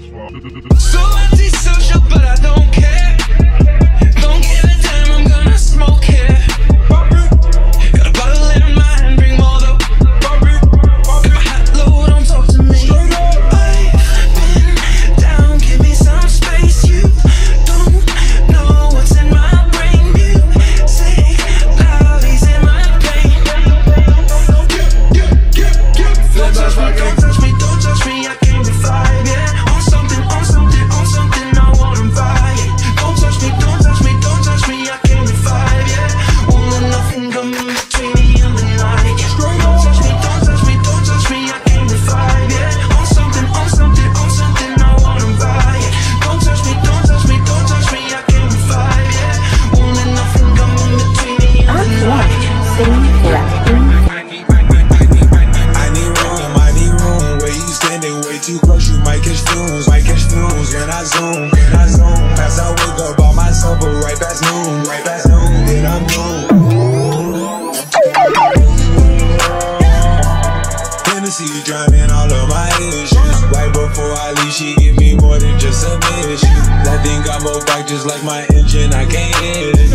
ce soir. Sorti ce je close, you might catch news, might catch news When I zoom, when I zoom, as I wake up all my supper, right past noon, right past noon, then I'm gone. Hennessy driving all of my issues. Right before I leave, she give me more than just a mission. That thing got more a just like my engine, I can't hit it.